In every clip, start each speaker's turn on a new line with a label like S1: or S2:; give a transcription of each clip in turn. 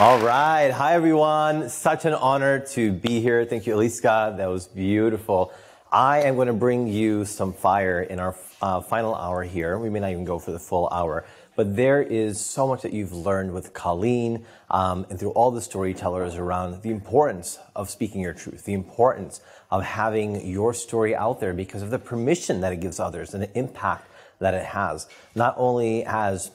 S1: All right. Hi, everyone. Such an honor to be here. Thank you, Eliska. That was beautiful. I am going to bring you some fire in our uh, final hour here. We may not even go for the full hour, but there is so much that you've learned with Colleen um, and through all the storytellers around the importance of speaking your truth, the importance of having your story out there because of the permission that it gives others and the impact that it has. Not only as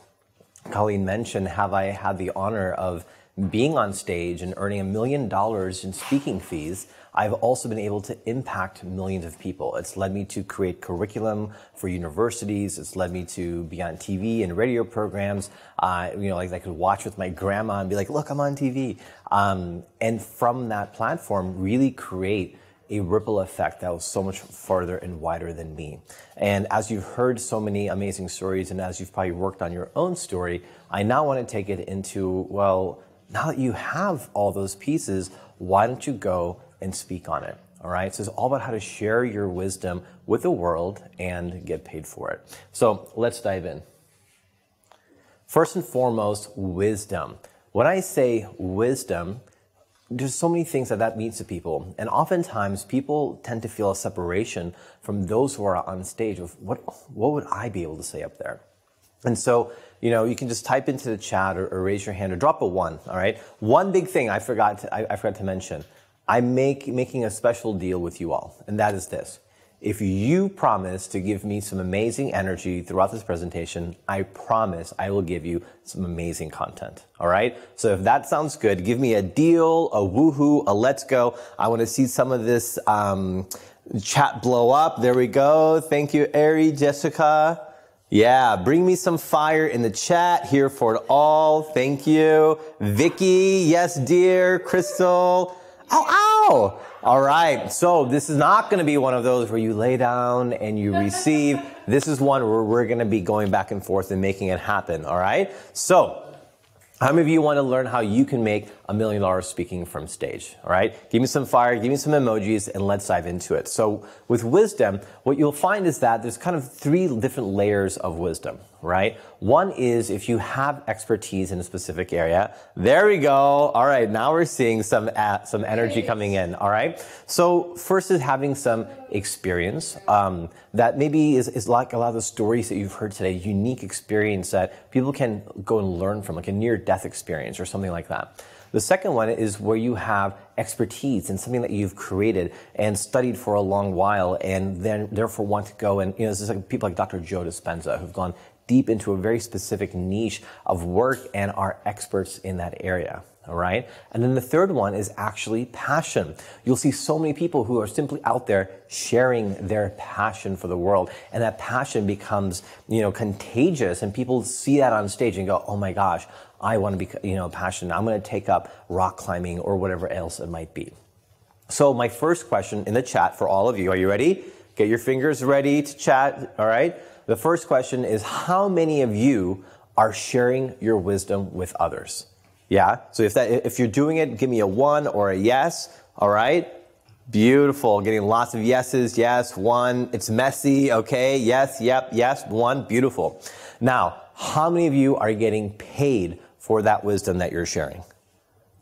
S1: Colleen mentioned, have I had the honor of being on stage and earning a million dollars in speaking fees, I've also been able to impact millions of people. It's led me to create curriculum for universities. It's led me to be on TV and radio programs. Uh, you know, like I could watch with my grandma and be like, look, I'm on TV. Um, and from that platform, really create a ripple effect that was so much farther and wider than me. And as you've heard so many amazing stories and as you've probably worked on your own story, I now want to take it into, well, now that you have all those pieces, why don't you go and speak on it? All right. So it's all about how to share your wisdom with the world and get paid for it. So let's dive in. First and foremost, wisdom. When I say wisdom, there's so many things that that means to people. And oftentimes people tend to feel a separation from those who are on stage of what, what would I be able to say up there? And so you know, you can just type into the chat or, or, raise your hand or drop a one. All right. One big thing I forgot to, I, I forgot to mention. I'm make, making a special deal with you all, and that is this. If you promise to give me some amazing energy throughout this presentation, I promise I will give you some amazing content. All right. So if that sounds good, give me a deal, a woohoo, a let's go. I want to see some of this um, chat blow up. There we go. Thank you, Ari, Jessica. Yeah, bring me some fire in the chat here for it all. Thank you. Vicky, yes, dear. Crystal. Ow, ow. All right. So this is not going to be one of those where you lay down and you receive. This is one where we're going to be going back and forth and making it happen. All right. So how many of you want to learn how you can make a million dollars speaking from stage? All right. Give me some fire, give me some emojis, and let's dive into it. So with wisdom, what you'll find is that there's kind of three different layers of wisdom right? One is if you have expertise in a specific area. There we go. All right, now we're seeing some uh, some energy coming in. All right. So first is having some experience um, that maybe is, is like a lot of the stories that you've heard today, unique experience that people can go and learn from, like a near death experience or something like that. The second one is where you have expertise in something that you've created and studied for a long while and then therefore want to go and, you know, this is like people like Dr. Joe Dispenza who've gone deep into a very specific niche of work and are experts in that area. All right. And then the third one is actually passion. You'll see so many people who are simply out there sharing their passion for the world. And that passion becomes, you know, contagious and people see that on stage and go, Oh my gosh, I want to be, you know, passionate. I'm going to take up rock climbing or whatever else it might be. So my first question in the chat for all of you, are you ready? Get your fingers ready to chat. All right. The first question is how many of you are sharing your wisdom with others? Yeah. So if that, if you're doing it, give me a one or a yes. All right. Beautiful. Getting lots of yeses. Yes. One. It's messy. Okay. Yes. Yep. Yes. One. Beautiful. Now, how many of you are getting paid for that wisdom that you're sharing?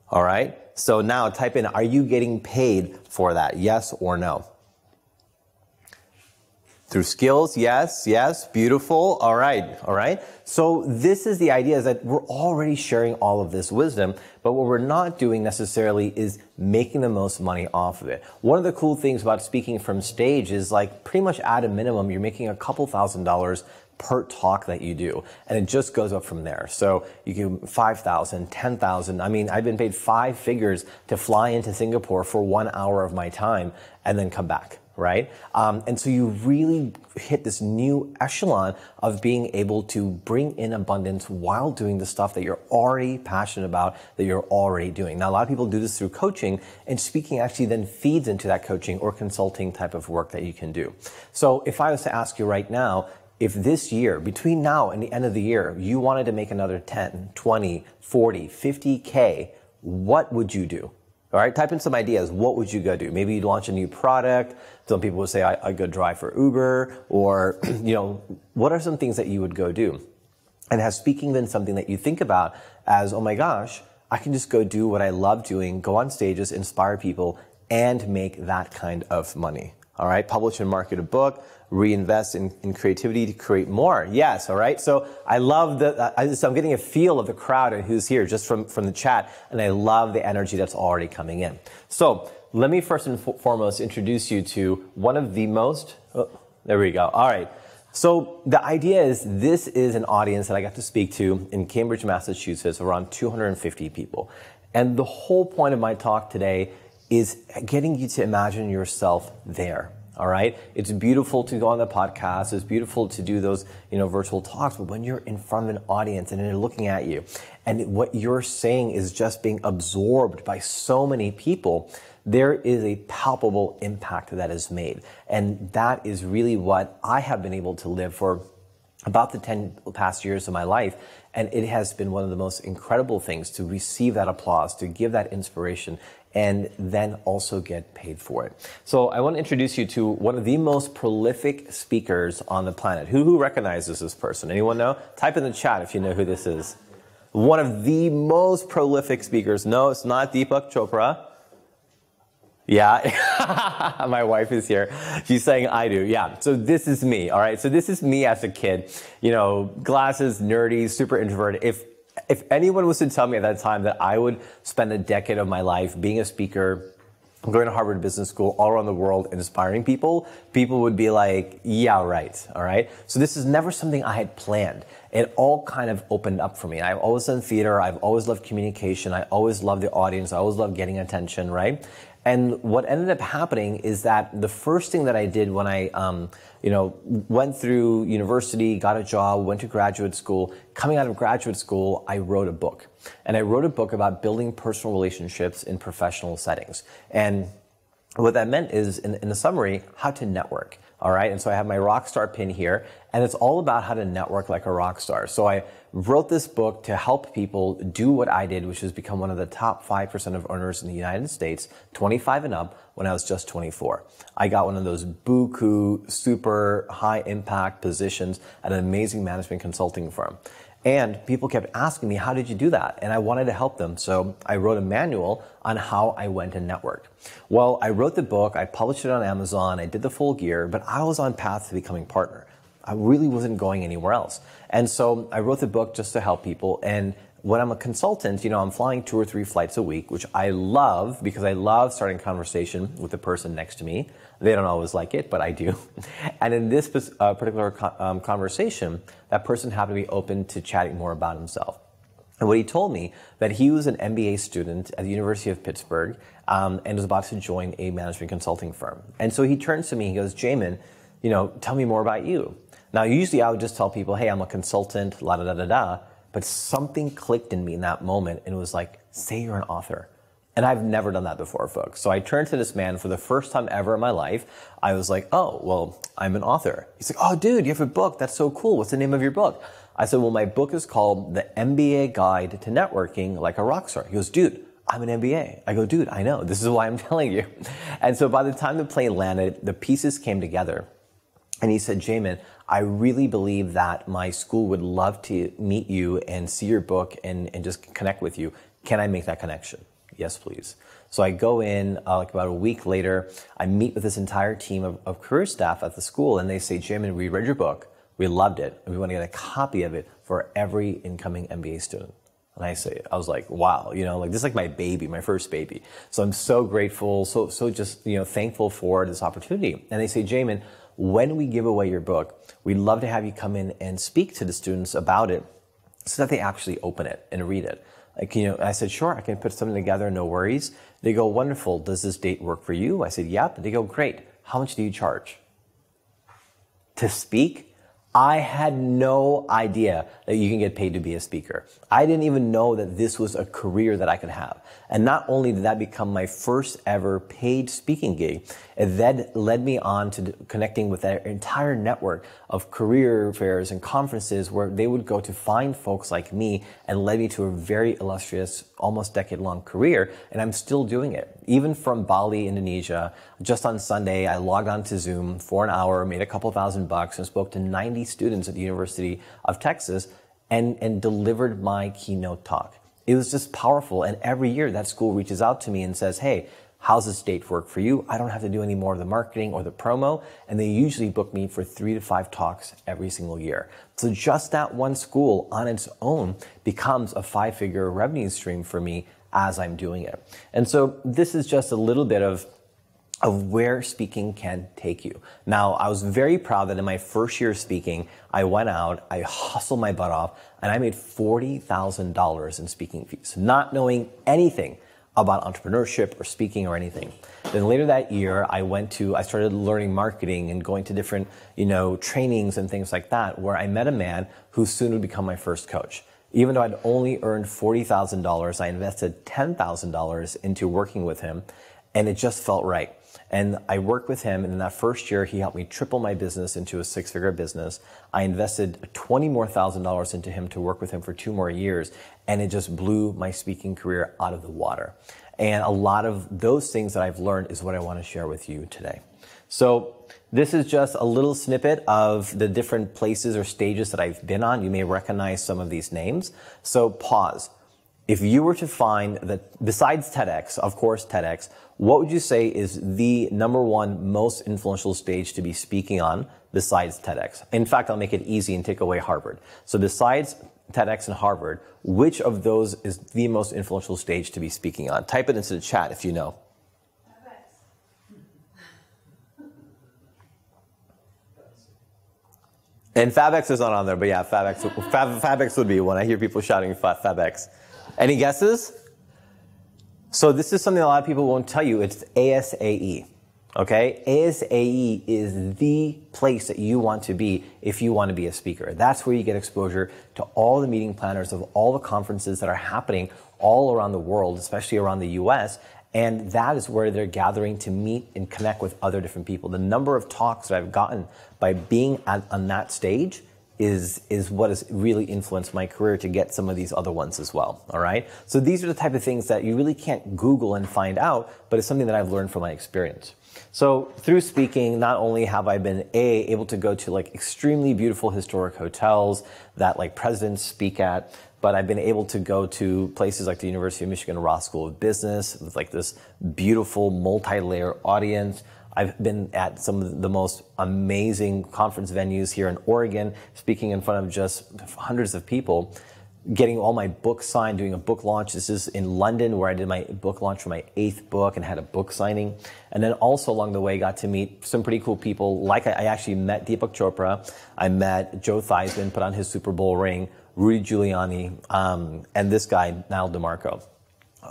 S1: All right. So now type in, are you getting paid for that? Yes or no? Through skills, yes, yes, beautiful. All right, all right. So this is the idea is that we're already sharing all of this wisdom, but what we're not doing necessarily is making the most money off of it. One of the cool things about speaking from stage is like pretty much at a minimum, you're making a couple thousand dollars per talk that you do. And it just goes up from there. So you can 5,000, 10,000. I mean, I've been paid five figures to fly into Singapore for one hour of my time and then come back right? Um, and so you really hit this new echelon of being able to bring in abundance while doing the stuff that you're already passionate about, that you're already doing. Now, a lot of people do this through coaching, and speaking actually then feeds into that coaching or consulting type of work that you can do. So if I was to ask you right now, if this year, between now and the end of the year, you wanted to make another 10, 20, 40, 50K, what would you do? All right, type in some ideas. What would you go do? Maybe you'd launch a new product. Some people would say, I, I go drive for Uber, or, you know, what are some things that you would go do? And has speaking been something that you think about as, oh my gosh, I can just go do what I love doing, go on stages, inspire people, and make that kind of money. All right, publish and market a book, reinvest in, in creativity to create more. Yes, all right. So I love the, I, so I'm getting a feel of the crowd and who's here just from, from the chat, and I love the energy that's already coming in. So let me first and foremost introduce you to one of the most, oh, there we go. All right. So the idea is this is an audience that I got to speak to in Cambridge, Massachusetts, around 250 people. And the whole point of my talk today is getting you to imagine yourself there. All right. It's beautiful to go on the podcast. It's beautiful to do those, you know, virtual talks. But when you're in front of an audience and they're looking at you and what you're saying is just being absorbed by so many people, there is a palpable impact that is made. And that is really what I have been able to live for about the 10 past years of my life. And it has been one of the most incredible things to receive that applause, to give that inspiration, and then also get paid for it. So I want to introduce you to one of the most prolific speakers on the planet. Who, who recognizes this person? Anyone know? Type in the chat if you know who this is. One of the most prolific speakers. No, it's not Deepak Chopra. Yeah, my wife is here. She's saying I do. Yeah. So this is me. All right. So this is me as a kid. You know, glasses, nerdy, super introverted. If if anyone was to tell me at that time that I would spend a decade of my life being a speaker, going to Harvard Business School all around the world and inspiring people, people would be like, yeah, right. All right. So this is never something I had planned. It all kind of opened up for me. I've always done theater. I've always loved communication. I always loved the audience. I always loved getting attention, right? And what ended up happening is that the first thing that I did when I, um, you know, went through university, got a job, went to graduate school, coming out of graduate school, I wrote a book. And I wrote a book about building personal relationships in professional settings. And what that meant is, in, in the summary, how to network. All right. And so I have my rock star pin here, and it's all about how to network like a rock star. So I wrote this book to help people do what I did, which is become one of the top 5% of earners in the United States, 25 and up, when I was just 24. I got one of those buku, super high impact positions at an amazing management consulting firm. And people kept asking me, how did you do that? And I wanted to help them. So I wrote a manual on how I went and networked. Well, I wrote the book, I published it on Amazon, I did the full gear, but I was on path to becoming partner. I really wasn't going anywhere else. And so I wrote the book just to help people. And when I'm a consultant, you know, I'm flying two or three flights a week, which I love because I love starting conversation with the person next to me. They don't always like it, but I do. And in this uh, particular co- um, conversation, that person happened to be open to chatting more about himself. And what he told me that he was an MBA student at the University of Pittsburgh um, and was about to join a management consulting firm. And so he turns to me, he goes, Jaymin, you know, tell me more about you. Now, usually I would just tell people, hey, I'm a consultant, la da da da da. But something clicked in me in that moment and it was like, say you're an author. And I've never done that before, folks. So I turned to this man for the first time ever in my life. I was like, oh, well, I'm an author. He's like, oh, dude, you have a book. That's so cool. What's the name of your book? I said, well, my book is called The MBA Guide to Networking Like a Rock Star. He goes, dude, I'm an MBA. I go, dude, I know. This is why I'm telling you. And so by the time the plane landed, the pieces came together. And he said, Jaymin, I really believe that my school would love to meet you and see your book and, and just connect with you. Can I make that connection? Yes, please. So I go in uh, like about a week later. I meet with this entire team of, of career staff at the school, and they say, Jaymin, we read your book. We loved it, and we want to get a copy of it for every incoming MBA student. And I say, I was like, wow, you know, like this is like my baby, my first baby. So I'm so grateful, so so just you know thankful for this opportunity. And they say, Jaymin, when we give away your book, we'd love to have you come in and speak to the students about it so that they actually open it and read it. Like, you know, I said, sure, I can put something together, no worries. They go, wonderful. Does this date work for you? I said, yep. They go, great. How much do you charge? To speak? I had no idea that you can get paid to be a speaker. I didn't even know that this was a career that I could have. And not only did that become my first ever paid speaking gig, it then led me on to connecting with an entire network of career fairs and conferences where they would go to find folks like me and led me to a very illustrious, almost decade long career. And I'm still doing it. Even from Bali, Indonesia, just on Sunday, I logged on to Zoom for an hour, made a couple thousand bucks and spoke to 90 students at the University of Texas and, and delivered my keynote talk. it was just powerful. And every year that school reaches out to me and says, Hey, how's this date work for you? I don't have to do any more of the marketing or the promo. And they usually book me for three to five talks every single year. So just that one school on its own becomes a five figure revenue stream for me as I'm doing it. And so this is just a little bit of of where speaking can take you. Now, I was very proud that in my first year of speaking, I went out, I hustled my butt off, and I made $40,000 in speaking fees, not knowing anything about entrepreneurship or speaking or anything. Then later that year, I went to, I started learning marketing and going to different, you know, trainings and things like that, where I met a man who soon would become my first coach. Even though I'd only earned $40,000, I invested $10,000 into working with him, and it just felt right. And I worked with him, and in that first year, he helped me triple my business into a six figure business. I invested 20 more thousand dollars into him to work with him for two more years, and it just blew my speaking career out of the water. And a lot of those things that I've learned is what I want to share with you today. So, this is just a little snippet of the different places or stages that I've been on. You may recognize some of these names. So, pause. If you were to find that besides TEDx, of course, TEDx, what would you say is the number one most influential stage to be speaking on besides TEDx? In fact, I'll make it easy and take away Harvard. So besides TEDx and Harvard, which of those is the most influential stage to be speaking on? Type it into the chat if you know. And FabX is not on there, but yeah, FabX, Fab, would be one. I hear people shouting FabX. Any guesses? So this is something a lot of people won't tell you. It's ASAE. Okay? ASAE is the place that you want to be if you want to be a speaker. That's where you get exposure to all the meeting planners of all the conferences that are happening all around the world, especially around the US. And that is where they're gathering to meet and connect with other different people. The number of talks that I've gotten by being at, on that stage is is what has really influenced my career to get some of these other ones as well. All right. So these are the type of things that you really can't Google and find out, but it's something that I've learned from my experience. So through speaking, not only have I been a able to go to like extremely beautiful historic hotels that like presidents speak at, but I've been able to go to places like the University of Michigan Ross School of Business with like this beautiful multi-layer audience. I've been at some of the most amazing conference venues here in Oregon, speaking in front of just hundreds of people, getting all my books signed, doing a book launch. This is in London where I did my book launch for my eighth book and had a book signing. And then also along the way, got to meet some pretty cool people. Like I, actually met Deepak Chopra. I met Joe Theismann, put on his Super Bowl ring, Rudy Giuliani, um, and this guy, Nyle DiMarco.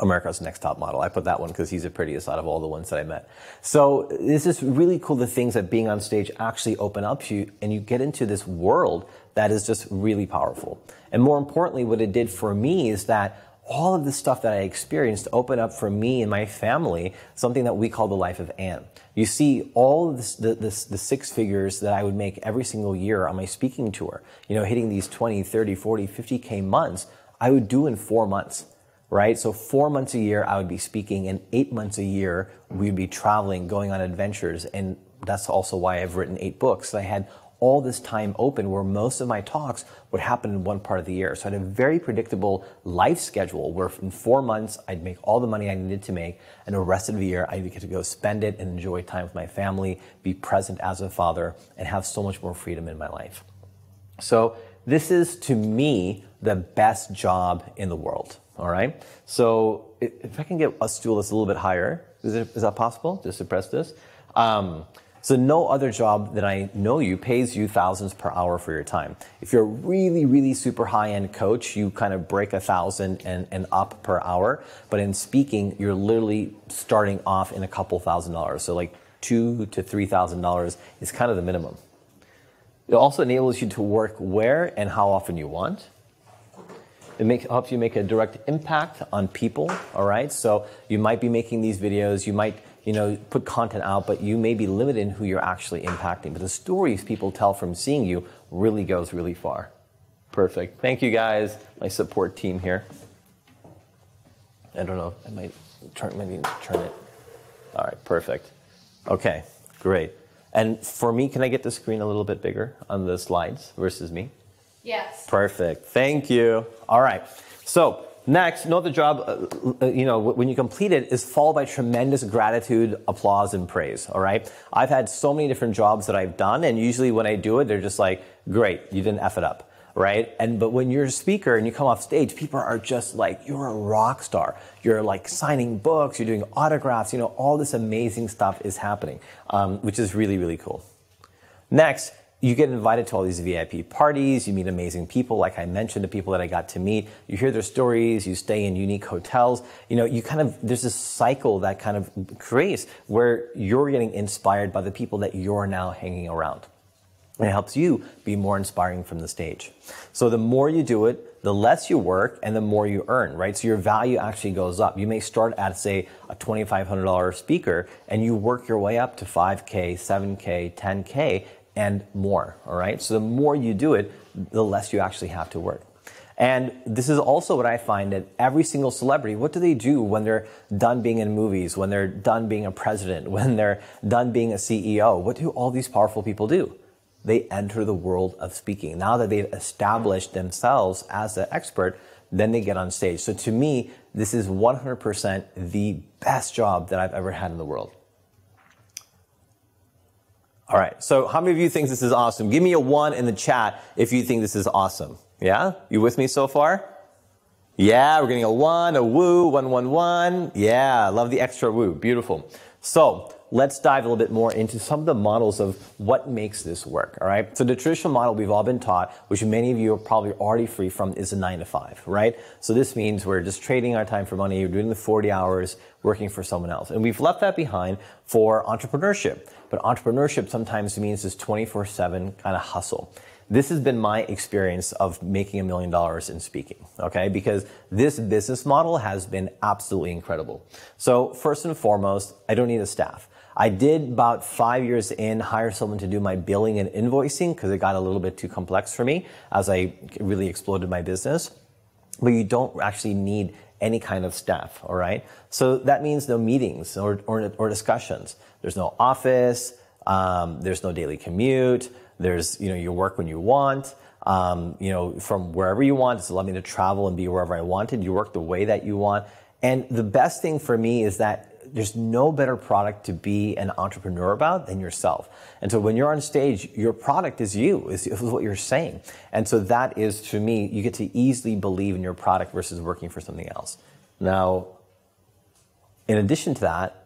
S1: America's Next Top Model. I put that one because he's the prettiest out of all the ones that I met. So this is really cool the things that being on stage actually open up to you and you get into this world that is just really powerful. And more importantly, what it did for me is that all of the stuff that I experienced opened up for me and my family something that we call the life of Ann. You see, all this, the, this, the six figures that I would make every single year on my speaking tour, you know, hitting these 20, 30, 40, 50K months, I would do in four months right? So four months a year, I would be speaking, and eight months a year, we'd be traveling, going on adventures. And that's also why I've written eight books. I had all this time open where most of my talks would happen in one part of the year. So I had a very predictable life schedule where in four months, I'd make all the money I needed to make, and the rest of the year, I'd get to go spend it and enjoy time with my family, be present as a father, and have so much more freedom in my life. So this is, to me, the best job in the world. All right. So if I can get a stool that's a little bit higher, is, it, is that possible? To press this. Um, so no other job that I know you pays you thousands per hour for your time. If you're a really, really super high-end coach, you kind of break a thousand and, and up per hour. But in speaking, you're literally starting off in a couple thousand dollars. So like two to three thousand dollars is kind of the minimum. It also enables you to work where and how often you want. It make, helps you make a direct impact on people, all right? So you might be making these videos, you might you know, put content out, but you may be limited in who you're actually impacting. But the stories people tell from seeing you really goes really far. Perfect. Thank you guys, my support team here. I don't know, I might turn, maybe turn it. All right, perfect. Okay, great. And for me, can I get the screen a little bit bigger on the slides versus me?
S2: Yes.
S1: Perfect. Thank you. All right. So next, know the job, uh, uh, you know, when you complete it is followed by tremendous gratitude, applause, and praise. All right. I've had so many different jobs that I've done, and usually when I do it, they're just like, great, you didn't F it up right? And but when you're a speaker and you come off stage, people are just like, you're a rock star. You're like signing books, you're doing autographs, you know, all this amazing stuff is happening, um, which is really, really cool. Next, you get invited to all these VIP parties, you meet amazing people, like I mentioned, the people that I got to meet, you hear their stories, you stay in unique hotels, you know, you kind of, there's this cycle that kind of creates where you're getting inspired by the people that you're now hanging around. And it helps you be more inspiring from the stage. So the more you do it, the less you work and the more you earn, right? So your value actually goes up. You may start at, say, a $2,500 speaker and you work your way up to 5K, 7K, 10K and more, all right? So the more you do it, the less you actually have to work. And this is also what I find that every single celebrity, what do they do when they're done being in movies, when they're done being a president, when they're done being a CEO? What do all these powerful people do? they enter the world of speaking. Now that they've established themselves as an expert, then they get on stage. So to me, this is 100% the best job that I've ever had in the world. All right. So how many of you think this is awesome? Give me a one in the chat if you think this is awesome. Yeah? You with me so far? Yeah, we're getting a one, a woo, one, one, one. Yeah, love the extra woo. Beautiful. So let's dive a little bit more into some of the models of what makes this work. All right. So the traditional model we've all been taught, which many of you are probably already free from, is a nine to five, right? So this means we're just trading our time for money. We're doing the 40 hours working for someone else. And we've left that behind for entrepreneurship. But entrepreneurship sometimes means this 24 seven kind of hustle this has been my experience of making a million dollars in speaking, okay? Because this business model has been absolutely incredible. So first and foremost, I don't need a staff. I did about five years in hire someone to do my billing and invoicing because it got a little bit too complex for me as I really exploded my business. But you don't actually need any kind of staff, all right? So that means no meetings or, or, or discussions. There's no office, um, there's no daily commute, there's, you know, you work when you want. Um, you know, from wherever you want. It's allowed me to travel and be wherever I wanted. You work the way that you want. And the best thing for me is that there's no better product to be an entrepreneur about than yourself. And so when you're on stage, your product is you, is, is what you're saying. And so that is, to me, you get to easily believe in your product versus working for something else. Now, in addition to that,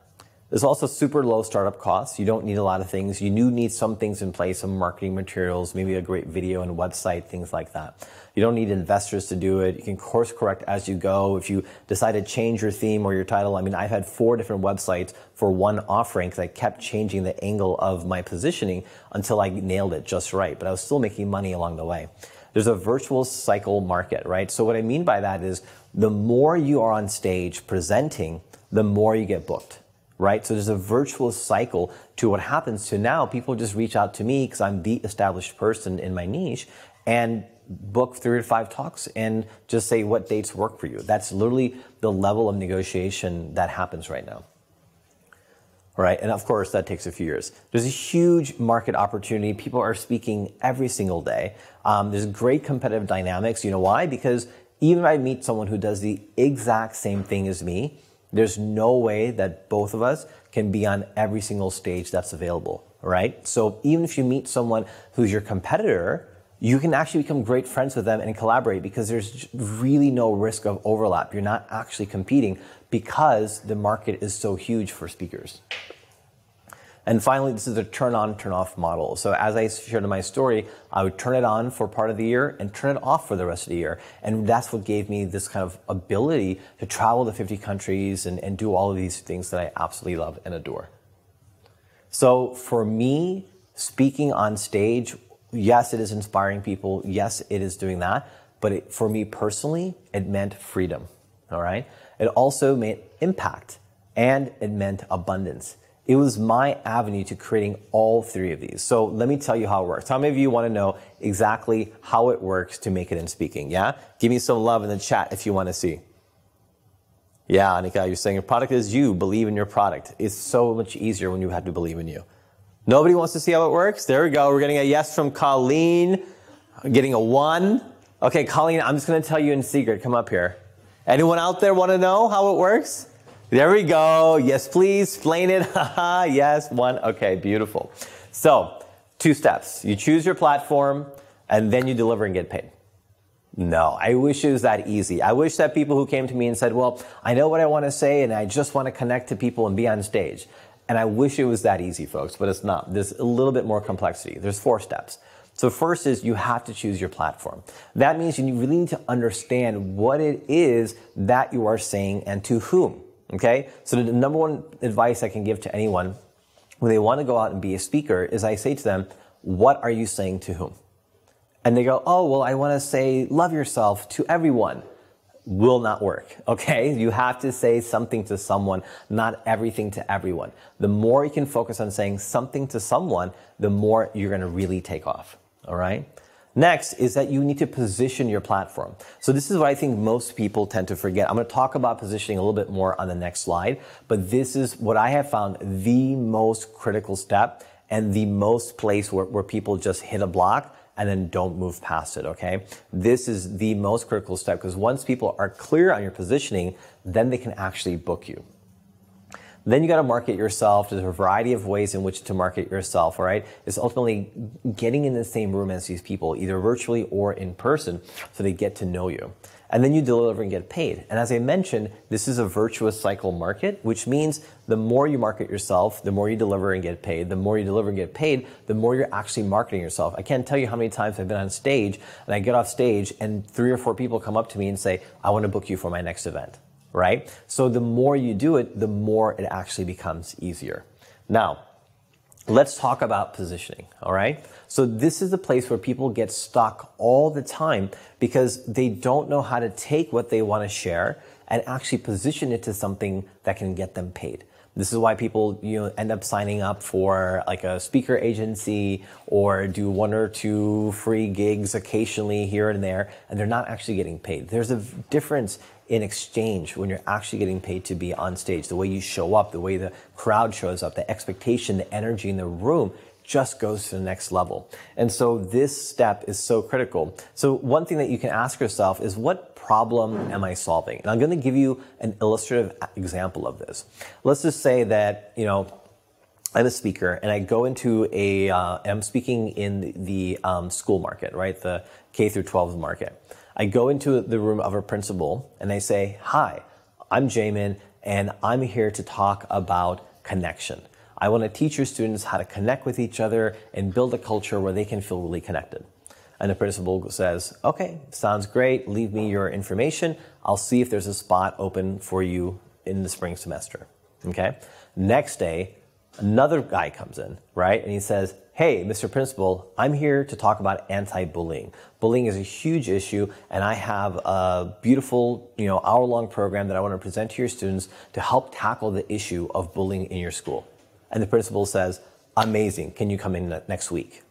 S1: there's also super low startup costs. You don't need a lot of things. You do need some things in place, some marketing materials, maybe a great video and website, things like that. You don't need investors to do it. You can course correct as you go. If you decide to change your theme or your title, I mean, I've had four different websites for one offering because I kept changing the angle of my positioning until I nailed it just right. But I was still making money along the way. There's a virtual cycle market, right? So what I mean by that is the more you are on stage presenting, the more you get booked right? So there's a virtuous cycle to what happens to now. People just reach out to me because I'm the established person in my niche and book three to five talks and just say what dates work for you. That's literally the level of negotiation that happens right now. Right, and of course that takes a few years. There's a huge market opportunity. People are speaking every single day. Um, there's great competitive dynamics. You know why? Because even if I meet someone who does the exact same thing as me, there's no way that both of us can be on every single stage that's available, right? So even if you meet someone who's your competitor, you can actually become great friends with them and collaborate because there's really no risk of overlap. You're not actually competing because the market is so huge for speakers. And finally, this is a turn on, turn off model. So as I shared in my story, I would turn it on for part of the year and turn it off for the rest of the year. And that's what gave me this kind of ability to travel to 50 countries and, and do all of these things that I absolutely love and adore. So for me, speaking on stage, yes, it is inspiring people. Yes, it is doing that. But it, for me personally, it meant freedom. All right. It also meant impact and it meant abundance. It was my avenue to creating all three of these. So let me tell you how it works. How many of you want to know exactly how it works to make it in speaking? Yeah? Give me some love in the chat if you want to see. Yeah, Anika, you're saying your product is you. Believe in your product. It's so much easier when you have to believe in you. Nobody wants to see how it works? There we go. We're getting a yes from Colleen. I'm getting a one. Okay, Colleen, I'm just going to tell you in secret. Come up here. Anyone out there want to know how it works? There we go. Yes, please explain it. yes, one. Okay, beautiful. So, two steps. You choose your platform and then you deliver and get paid. No, I wish it was that easy. I wish that people who came to me and said, well, I know what I want to say and I just want to connect to people and be on stage. And I wish it was that easy, folks, but it's not. There's a little bit more complexity. There's four steps. So first is you have to choose your platform. That means you really need to understand what it is that you are saying and to whom. Okay? So the number one advice I can give to anyone when they want to go out and be a speaker is I say to them, what are you saying to whom? and they go, oh, well, I want to say love yourself to everyone. Will not work. Okay. You have to say something to someone, not everything to everyone. The more you can focus on saying something to someone, the more you're going to really take off. All right. Next is that you need to position your platform. So this is what I think most people tend to forget. I'm going to talk about positioning a little bit more on the next slide, but this is what I have found the most critical step and the most place where, where people just hit a block and then don't move past it, okay? This is the most critical step because once people are clear on your positioning, then they can actually book you. Then you got to market yourself. There's a variety of ways in which to market yourself, all right? It's ultimately getting in the same room as these people, either virtually or in person, so they get to know you and then you deliver and get paid. And as I mentioned, this is a virtuous cycle market, which means the more you market yourself, the more you deliver and get paid. The more you deliver and get paid, the more you're actually marketing yourself. I can't tell you how many times I've been on stage and I get off stage and three or four people come up to me and say, I want to book you for my next event, right? So the more you do it, the more it actually becomes easier. Now, let's talk about positioning, all right? So this is the place where people get stuck all the time because they don't know how to take what they want to share and actually position it to something that can get them paid. This is why people, you know, end up signing up for like a speaker agency or do one or two free gigs occasionally here and there, and they're not actually getting paid. There's a difference in exchange when you're actually getting paid to be on stage. The way you show up, the way the crowd shows up, the expectation, the energy in the room just goes to the next level. And so this step is so critical. So one thing that you can ask yourself is what problem am I solving? And I'm going to give you an illustrative example of this. Let's just say that, you know, I'm a speaker and I go into a, uh, I'm speaking in the um, school market, right? The K through 12 market. I go into the room of a principal and I say, hi, I'm Jaymin and I'm here to talk about connection. I want to teach your students how to connect with each other and build a culture where they can feel really connected. And the principal says, okay, sounds great. Leave me your information. I'll see if there's a spot open for you in the spring semester. Okay. Next day, another guy comes in, right? And he says, Hey, Mr. Principal, I'm here to talk about anti-bullying. Bullying is a huge issue, and I have a beautiful, you know, hour-long program that I want to present to your students to help tackle the issue of bullying in your school. And the principal says, amazing. Can you come in next week?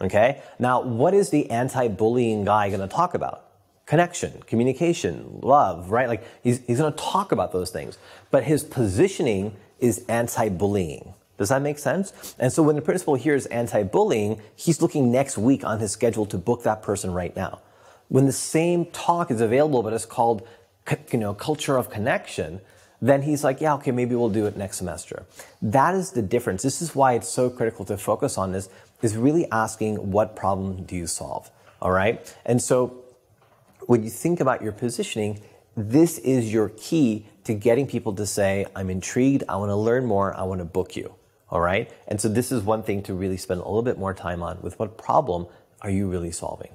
S1: Okay. Now, what is the anti-bullying guy going to talk about? Connection, communication, love, right? Like he's, he's going to talk about those things, but his positioning is anti-bullying. Does that make sense? And so when the principal hears anti-bullying, he's looking next week on his schedule to book that person right now. When the same talk is available, but it's called, you know, culture of connection, then he's like, yeah, okay, maybe we'll do it next semester. That is the difference. This is why it's so critical to focus on this, is really asking what problem do you solve? All right. And so when you think about your positioning, this is your key to getting people to say, I'm intrigued. I want to learn more. I want to book you. All right. And so this is one thing to really spend a little bit more time on with what problem are you really solving?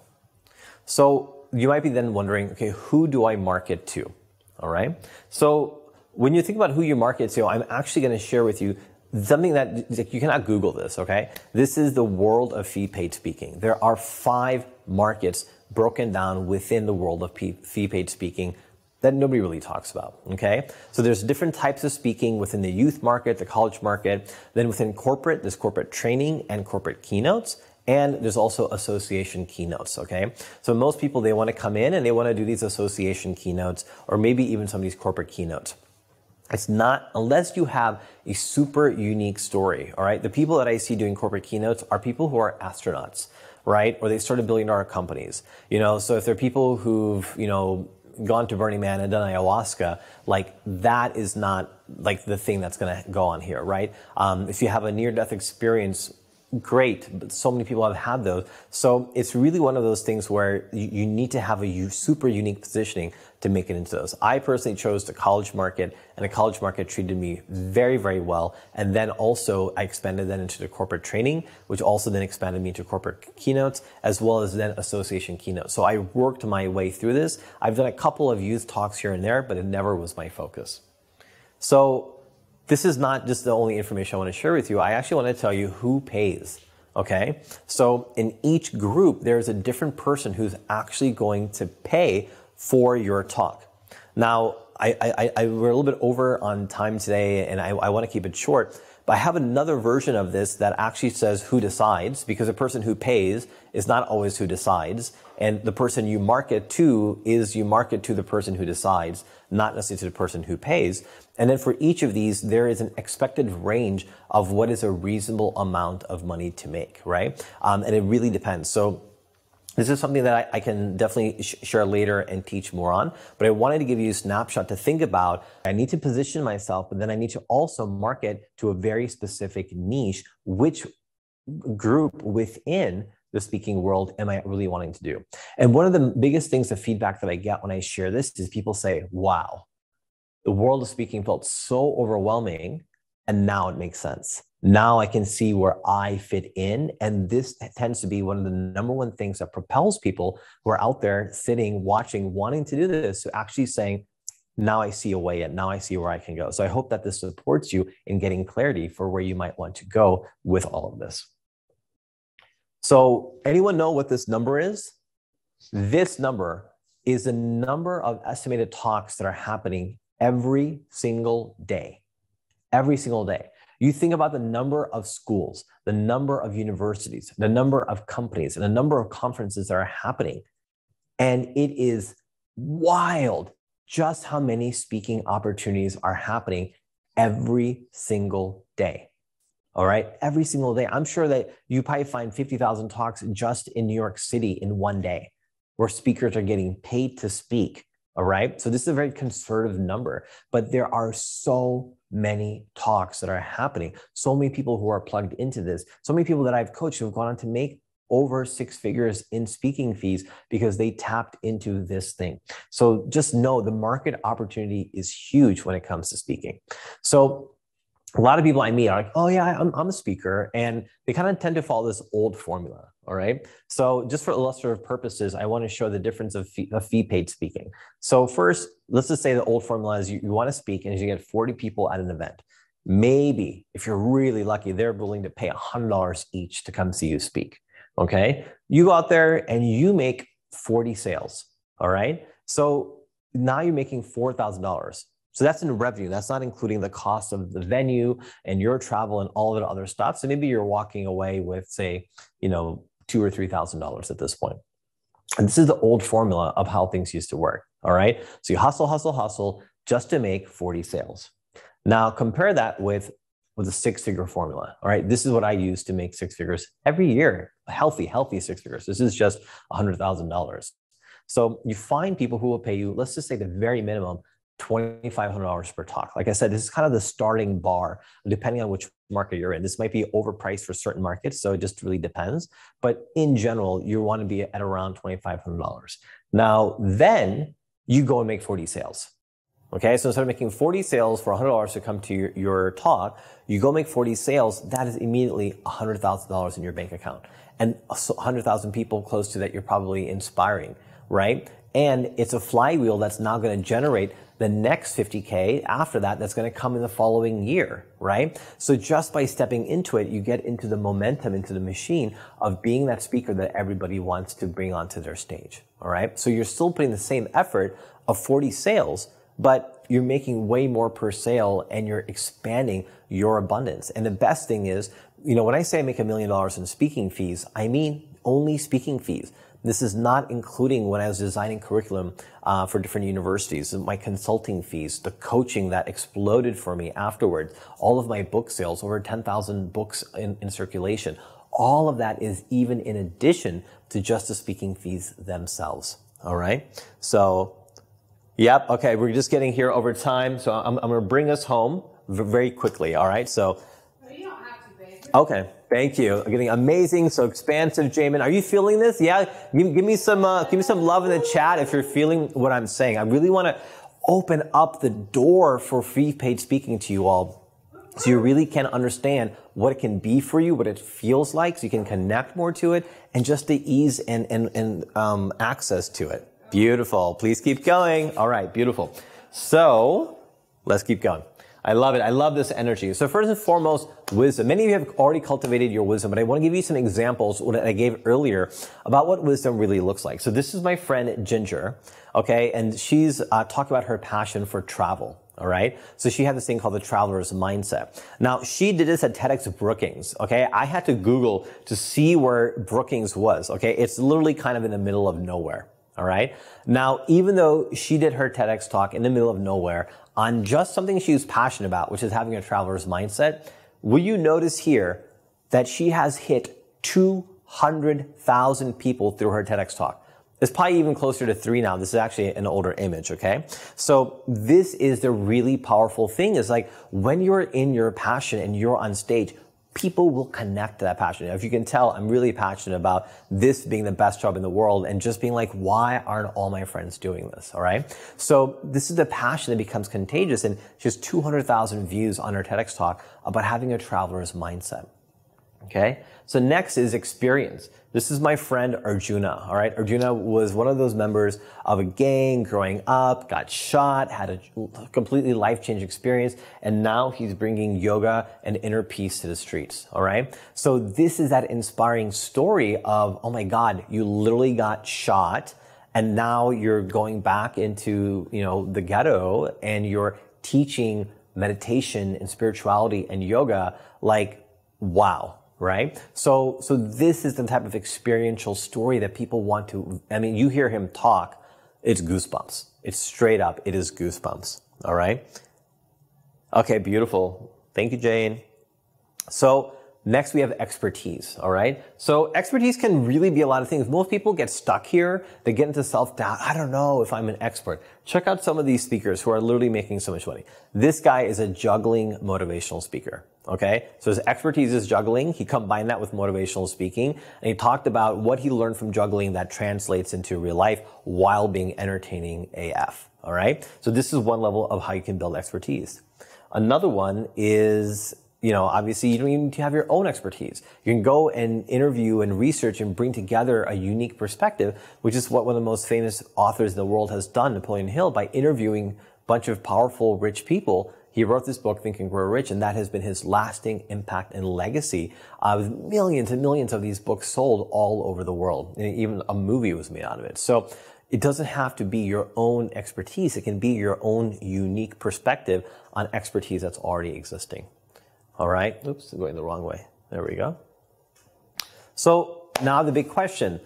S1: So you might be then wondering, okay, who do I market to? All right. So when you think about who you market to, I'm actually going to share with you something that you cannot Google this, okay? This is the world of fee paid speaking. There are five markets broken down within the world of fee paid speaking that nobody really talks about, okay? So there's different types of speaking within the youth market, the college market. Then within corporate, there's corporate training and corporate keynotes. And there's also association keynotes, okay? So most people, they want to come in and they want to do these association keynotes or maybe even some of these corporate keynotes. It's not, unless you have a super unique story, all right? The people that I see doing corporate keynotes are people who are astronauts, right? Or they started billion dollar companies, you know? So if they're people who've, you know, gone to Burning Man and done ayahuasca, like that is not like the thing that's going to go on here, right? Um, if you have a near death experience, great, but so many people have had those. So it's really one of those things where you, you need to have a super unique positioning to make it into those. I personally chose the college market and the college market treated me very, very well. And then also I expanded that into the corporate training, which also then expanded me into corporate keynotes as well as then association keynotes. So I worked my way through this. I've done a couple of youth talks here and there, but it never was my focus. So this is not just the only information I want to share with you. I actually want to tell you who pays. Okay. So in each group, there's a different person who's actually going to pay for your talk. Now, I, I, I we're a little bit over on time today and I, I want to keep it short. But I have another version of this that actually says who decides because the person who pays is not always who decides. And the person you market to is you market to the person who decides, not necessarily to the person who pays. And then for each of these, there is an expected range of what is a reasonable amount of money to make, right? Um, and it really depends. So this is something that I, I can definitely sh- share later and teach more on, but I wanted to give you a snapshot to think about. I need to position myself, but then I need to also market to a very specific niche, which group within the speaking world am I really wanting to do? And one of the biggest things of feedback that I get when I share this is people say, wow, the world of speaking felt so overwhelming and now it makes sense now I can see where I fit in. And this tends to be one of the number one things that propels people who are out there sitting, watching, wanting to do this, to actually saying, now I see a way in, now I see where I can go. So I hope that this supports you in getting clarity for where you might want to go with all of this. So, anyone know what this number is? This number is the number of estimated talks that are happening every single day. Every single day. You think about the number of schools, the number of universities, the number of companies, and the number of conferences that are happening. And it is wild just how many speaking opportunities are happening every single day. All right. Every single day. I'm sure that you probably find 50,000 talks just in New York City in one day where speakers are getting paid to speak. All right. So this is a very conservative number, but there are so many talks that are happening. So many people who are plugged into this, so many people that I've coached who have gone on to make over six figures in speaking fees because they tapped into this thing. So just know the market opportunity is huge when it comes to speaking. So a lot of people I meet are like, oh, yeah, I'm, I'm a speaker. And they kind of tend to follow this old formula. All right. So, just for illustrative purposes, I want to show the difference of fee, of fee paid speaking. So, first, let's just say the old formula is you, you want to speak and you get 40 people at an event. Maybe if you're really lucky, they're willing to pay $100 each to come see you speak. Okay. You go out there and you make 40 sales. All right. So, now you're making $4,000. So that's in revenue. That's not including the cost of the venue and your travel and all of the other stuff. So maybe you're walking away with, say, you know, two or three thousand dollars at this point. And this is the old formula of how things used to work. All right. So you hustle, hustle, hustle just to make 40 sales. Now compare that with with a six-figure formula. All right. This is what I use to make six figures every year. Healthy, healthy six figures. This is just hundred thousand dollars. So you find people who will pay you, let's just say the very minimum, $2,500 per talk. Like I said, this is kind of the starting bar, depending on which market you're in. This might be overpriced for certain markets, so it just really depends. But in general, you want to be at around $2,500. Now, then you go and make 40 sales. Okay, so instead of making 40 sales for $100 to come to your, your talk, you go make 40 sales, that is immediately $100,000 in your bank account. And 100,000 people close to that you're probably inspiring, right? And it's a flywheel that's now going to generate the next 50K after that, that's going to come in the following year, right? So just by stepping into it, you get into the momentum, into the machine of being that speaker that everybody wants to bring onto their stage. All right. So you're still putting the same effort of 40 sales, but you're making way more per sale and you're expanding your abundance. And the best thing is, you know, when I say I make a million dollars in speaking fees, I mean only speaking fees. This is not including when I was designing curriculum uh, for different universities, my consulting fees, the coaching that exploded for me afterwards, all of my book sales, over 10,000 books in, in circulation. All of that is even in addition to just the speaking fees themselves. All right. So Yep. Okay. We're just getting here over time. So I'm, I'm going to bring us home very quickly. All right. So.
S2: You don't have to, babe.
S1: Okay. Thank you. I'm getting amazing. So expansive, Jaymin. Are you feeling this? Yeah. Give, give me some, uh, give me some love in the chat if you're feeling what I'm saying. I really want to open up the door for free paid speaking to you all. So you really can understand what it can be for you, what it feels like, so you can connect more to it, and just the ease and, and, and um, access to it. Beautiful. Please keep going. All right, beautiful. So let's keep going. I love it. I love this energy. So first and foremost, wisdom. Many of you have already cultivated your wisdom, but I want to give you some examples that I gave earlier about what wisdom really looks like. So this is my friend Ginger, okay, and she's uh, talked about her passion for travel. All right. So she had this thing called the traveler's mindset. Now she did this at TEDx Brookings. Okay. I had to Google to see where Brookings was. Okay. It's literally kind of in the middle of nowhere. All right. Now, even though she did her TEDx talk in the middle of nowhere on just something she was passionate about, which is having a traveler's mindset, will you notice here that she has hit 200,000 people through her TEDx talk? It's probably even closer to three now. This is actually an older image, okay? So this is the really powerful thing is like when you're in your passion and you're on stage, people will connect to that passion. If you can tell, I'm really passionate about this being the best job in the world and just being like, why aren't all my friends doing this? All right. So this is the passion that becomes contagious and just 200,000 views on her TEDx talk about having a traveler's mindset. Okay. So next is experience. This is my friend Arjuna. All right. Arjuna was one of those members of a gang growing up, got shot, had a completely life changing experience, and now he's bringing yoga and inner peace to the streets. All right. So this is that inspiring story of, oh my God, you literally got shot and now you're going back into, you know, the ghetto and you're teaching meditation and spirituality and yoga. Like, wow right? So, so this is the type of experiential story that people want to, I mean, you hear him talk, it's goosebumps. It's straight up, it is goosebumps. All right? Okay, beautiful. Thank you, Jane. So, Next, we have expertise, all right? So expertise can really be a lot of things. Most people get stuck here. They get into self-doubt. I don't know if I'm an expert. Check out some of these speakers who are literally making so much money. This guy is a juggling motivational speaker, okay? So his expertise is juggling. He combined that with motivational speaking, and he talked about what he learned from juggling that translates into real life while being entertaining AF, all right? So this is one level of how you can build expertise. Another one is you know, obviously you don't even need to have your own expertise. You can go and interview and research and bring together a unique perspective, which is what one of the most famous authors in the world has done, Napoleon Hill, by interviewing a bunch of powerful, rich people. He wrote this book, Think and Grow Rich, and that has been his lasting impact and legacy. Uh, with millions and millions of these books sold all over the world. And even a movie was made out of it. So it doesn't have to be your own expertise. It can be your own unique perspective on expertise that's already existing. All right. Oops, I'm going the wrong way. There we go. So now the big question.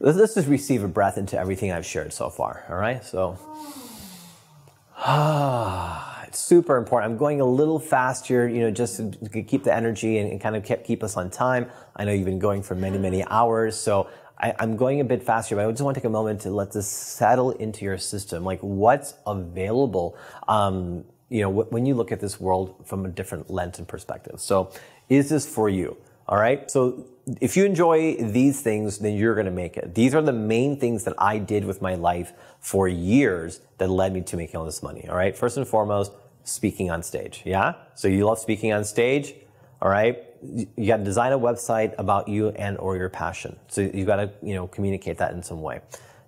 S1: Let's just receive a breath into everything I've shared so far. All right. So, ah, super important. I'm going a little faster, you know, just to keep the energy and, and kind of keep, keep us on time. I know you've been going for many, many hours. So I, am going a bit faster, but I just want to take a moment to let this settle into your system. Like what's available. Um, you know, when you look at this world from a different lens and perspective. So is this for you? All right. So if you enjoy these things, then you're going to make it. These are the main things that I did with my life for years that led me to making all this money. All right. First and foremost, speaking on stage. Yeah. So you love speaking on stage. All right. You got to design a website about you and or your passion. So you got to, you know, communicate that in some way.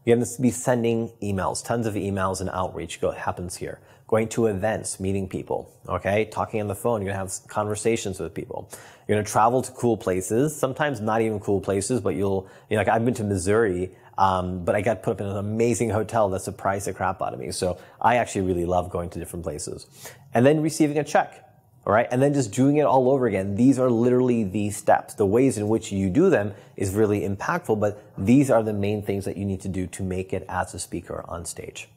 S1: You have to be sending emails, tons of emails and outreach go, happens here going to events, meeting people, okay? Talking on the phone, you're gonna have conversations with people. You're gonna travel to cool places, sometimes not even cool places, but you'll, you know, like I've been to Missouri, um, but I got put up in an amazing hotel that surprised the crap out of me. So I actually really love going to different places. And then receiving a check. All right. And then just doing it all over again. These are literally the steps. The ways in which you do them is really impactful, but these are the main things that you need to do to make it as a speaker on stage.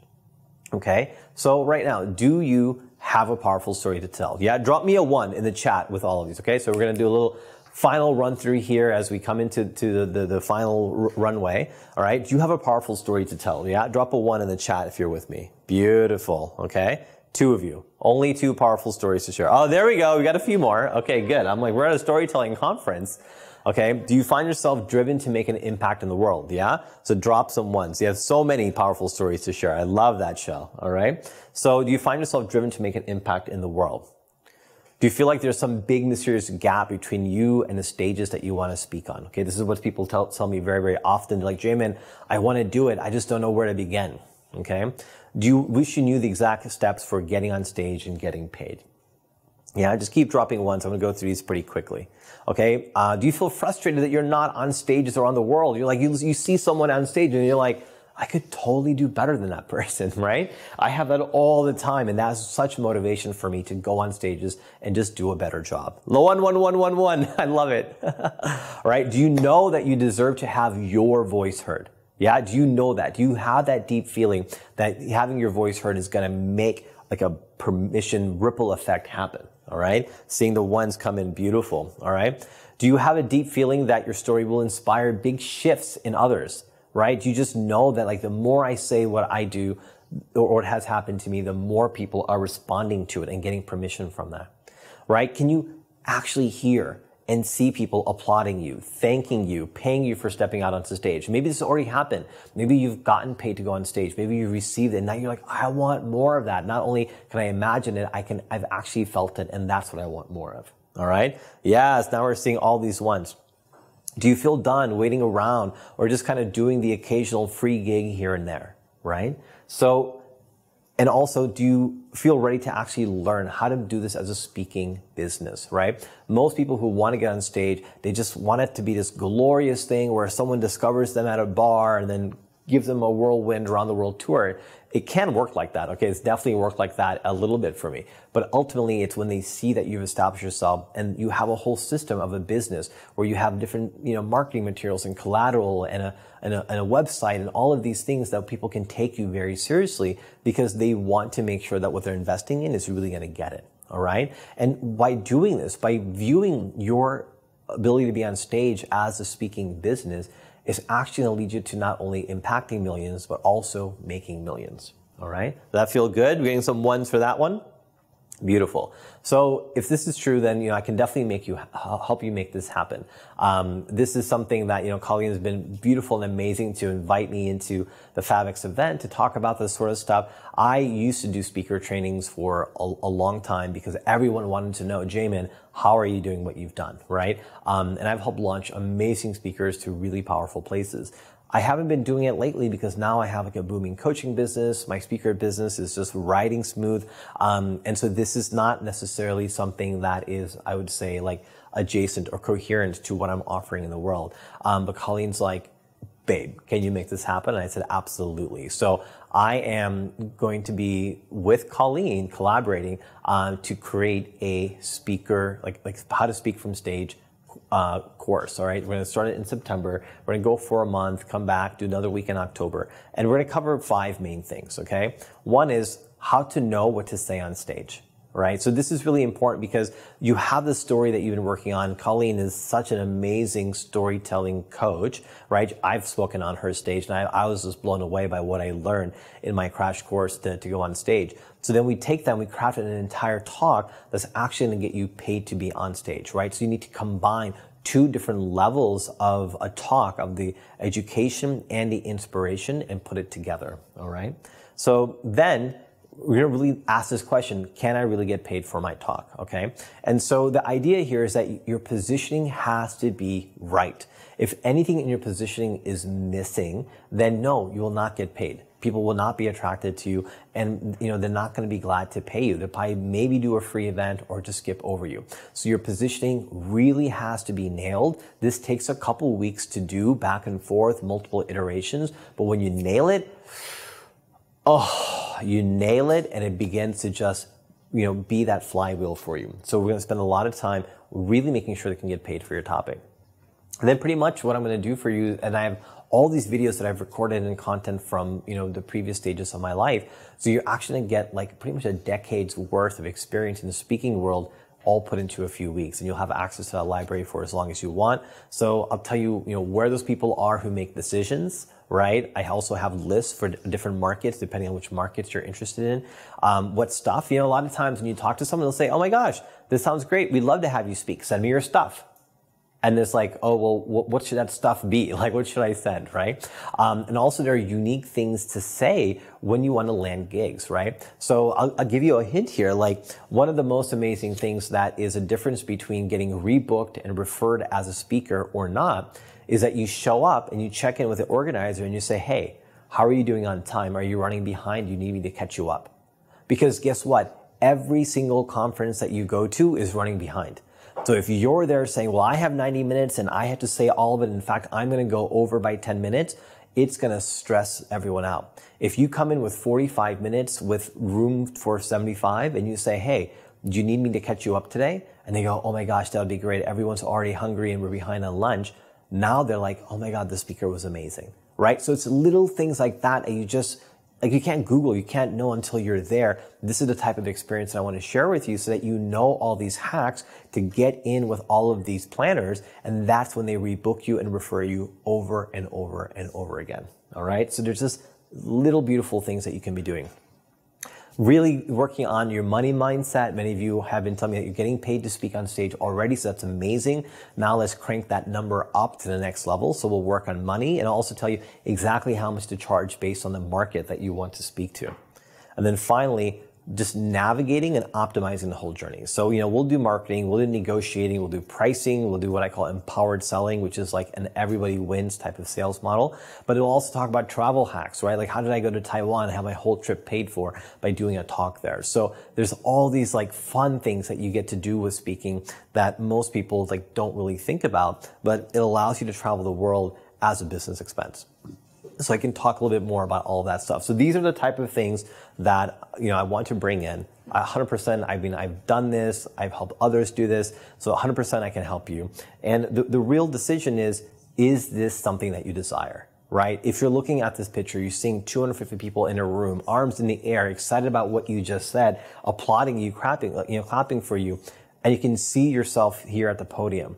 S1: Okay. So right now, do you have a powerful story to tell? Yeah. Drop me a one in the chat with all of these. Okay. So we're going to do a little final run through here as we come into to the, the, the final runway. All right. Do you have a powerful story to tell? Yeah. Drop a one in the chat if you're with me. Beautiful. Okay. Two of you. Only two powerful stories to share. Oh, there we go. We got a few more. Okay, good. I'm like, we're at a storytelling conference. Okay. Do you find yourself driven to make an impact in the world? Yeah. So drop some ones. You have so many powerful stories to share. I love that show. All right. So do you find yourself driven to make an impact in the world? Do you feel like there's some big mysterious gap between you and the stages that you want to speak on? Okay. This is what people tell, tell me very, very often. They're like, Jaymin, I want to do it. I just don't know where to begin. Okay. Do you wish you knew the exact steps for getting on stage and getting paid? Yeah, just keep dropping ones. I'm going to go through these pretty quickly. Okay. Uh, do you feel frustrated that you're not on stages around the world? You're like, you, you see someone on stage and you're like, I could totally do better than that person, right? I have that all the time. And that's such motivation for me to go on stages and just do a better job. Low One, one, one, one, one. I love it. right? Do you know that you deserve to have your voice heard? Yeah. Do you know that? Do you have that deep feeling that having your voice heard is going to make like a permission ripple effect happen? All right. Seeing the ones come in beautiful. All right. Do you have a deep feeling that your story will inspire big shifts in others? Right. You just know that like the more I say what I do or what has happened to me, the more people are responding to it and getting permission from that. Right. Can you actually hear and see people applauding you, thanking you, paying you for stepping out onto stage. Maybe this has already happened. Maybe you've gotten paid to go on stage. Maybe you received it. And now you're like, I want more of that. Not only can I imagine it, I can, I've actually felt it. And that's what I want more of. All right. Yes. Now we're seeing all these ones. Do you feel done waiting around or just kind of doing the occasional free gig here and there? Right. So and also, do you feel ready to actually learn how to do this as a speaking business, right? Most people who want to get on stage, they just want it to be this glorious thing where someone discovers them at a bar and then gives them a whirlwind around the world tour it can work like that. Okay. It's definitely worked like that a little bit for me. But ultimately, it's when they see that you've established yourself and you have a whole system of a business where you have different, you know, marketing materials and collateral and a, and a, and a website and all of these things that people can take you very seriously because they want to make sure that what they're investing in is really going to get it. All right. And by doing this, by viewing your ability to be on stage as a speaking business, is actually going to lead you to not only impacting millions, but also making millions. All right. Does that feel good? We're getting some ones for that one. Beautiful. So if this is true, then you know I can definitely make you help you make this happen. Um, this is something that you know Colleen has been beautiful and amazing to invite me into the FABx event to talk about this sort of stuff. I used to do speaker trainings for a, a long time because everyone wanted to know, Jaymin, how are you doing what you've done, right? Um, and I've helped launch amazing speakers to really powerful places. I haven't been doing it lately because now I have like a booming coaching business. My speaker business is just riding smooth. Um, and so this is not necessarily something that is, I would say, like adjacent or coherent to what I'm offering in the world. Um, but Colleen's like, babe, can you make this happen? And I said, absolutely. So I am going to be with Colleen collaborating um, to create a speaker, like, like how to speak from stage uh, course. All right, we're going to start it in September. We're going to go for a month, come back, do another week in October, and we're going to cover five main things. Okay, one is how to know what to say on stage. Right. So this is really important because you have the story that you've been working on. Colleen is such an amazing storytelling coach, right? I've spoken on her stage and I, I was just blown away by what I learned in my crash course to, to go on stage. So then we take that and we craft an entire talk that's actually going to get you paid to be on stage, right? So you need to combine two different levels of a talk of the education and the inspiration and put it together. All right. So then we're going to really ask this question can i really get paid for my talk okay? And so the idea here is that your positioning has to be right. If anything in your positioning is missing then no you will not get paid. People will not be attracted to you and you know they're not going to be glad to pay you. They'll probably maybe do a free event or just skip over you. So your positioning really has to be nailed. This takes a couple weeks to do back and forth multiple iterations but when you nail it oh you nail it and it begins to just you know be that flywheel for you so we're going to spend a lot of time really making sure they can get paid for your topic and then pretty much what I'm going to do for you, and I have all these videos that I've recorded and content from, you know, the previous stages of my life. So you're actually going to get like pretty much a decade's worth of experience in the speaking world all put into a few weeks and you'll have access to that library for as long as you want. So I'll tell you, you know, where those people are who make decisions, right? I also have lists for different markets, depending on which markets you're interested in. Um, what stuff, you know, a lot of times when you talk to someone, they'll say, Oh my gosh, this sounds great. We'd love to have you speak. Send me your stuff and it's like, oh, well, what should that stuff be? Like, what should I send, right? Um, and also there are unique things to say when you want to land gigs, right? So I'll, I'll, give you a hint here. Like, one of the most amazing things that is a difference between getting rebooked and referred as a speaker or not is that you show up and you check in with the organizer and you say, hey, how are you doing on time? Are you running behind? Do You need me to catch you up. Because guess what? Every single conference that you go to is running behind. So if you're there saying, well, I have 90 minutes and I have to say all of it. In fact, I'm going to go over by 10 minutes. It's going to stress everyone out. If you come in with 45 minutes with room for 75 and you say, Hey, do you need me to catch you up today? And they go, Oh my gosh, that would be great. Everyone's already hungry and we're behind on lunch. Now they're like, Oh my God, the speaker was amazing, right? So it's little things like that. And you just, like you can't Google, you can't know until you're there. This is the type of experience that I want to share with you so that you know all these hacks to get in with all of these planners. And that's when they rebook you and refer you over and over and over again. All right. So there's just little beautiful things that you can be doing really working on your money mindset. Many of you have been telling me that you're getting paid to speak on stage already, so that's amazing. Now let's crank that number up to the next level. So we'll work on money and I'll also tell you exactly how much to charge based on the market that you want to speak to. And then finally, just navigating and optimizing the whole journey. So, you know, we'll do marketing, we'll do negotiating, we'll do pricing, we'll do what I call empowered selling, which is like an everybody wins type of sales model. But it'll also talk about travel hacks, right? Like how did I go to Taiwan and have my whole trip paid for by doing a talk there? So there's all these like fun things that you get to do with speaking that most people like don't really think about, but it allows you to travel the world as a business expense so I can talk a little bit more about all that stuff. So these are the type of things that you know I want to bring in. 100%. I mean, I've done this. I've helped others do this. So 100% I can help you. And the, the real decision is: is this something that you desire? Right? If you're looking at this picture, you're seeing 250 people in a room, arms in the air, excited about what you just said, applauding you, clapping, uh, you know, clapping for you, and you can see yourself here at the podium.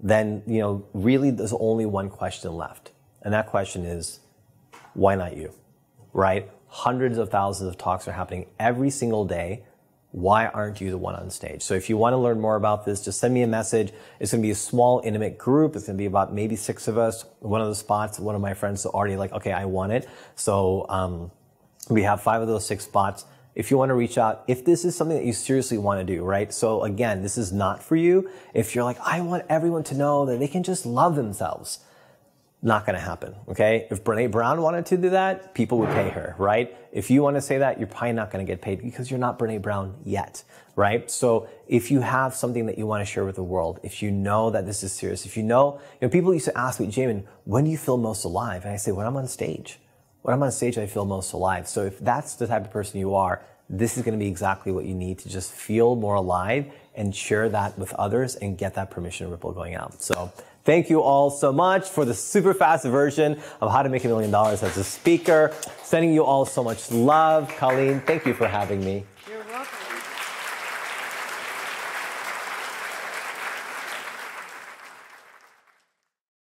S1: Then you know, really, there's only one question left, and that question is why not you? Right? Hundreds of thousands of talks are happening every single day. Why aren't you the one on stage? So if you want to learn more about this, just send me a message. It's going to be a small, intimate group. It's going to be about maybe six of us. One of the spots, one of my friends already like, okay, I want it. So, um, we have five of those six spots. If you want to reach out, if this is something that you seriously want to do, right? So again, this is not for you. If you're like, I want everyone to know that they can just love themselves not going to happen. Okay. If Brene Brown wanted to do that, people would pay her, right? If you want to say that, you're probably not going to get paid because you're not Brene Brown yet, right? So if you have something that you want to share with the world, if you know that this is serious, if you know, you know, people used to ask me, Jaymin, when do you feel most alive? And I say, when I'm on stage. When I'm on stage, I feel most alive. So if that's the type of person you are, this is going to be exactly what you need to just feel more alive and share that with others and get that permission ripple going out. So Thank you all so much for the super fast version of how to make a million dollars as a speaker. Sending you all so much love. Colleen, thank you for having me.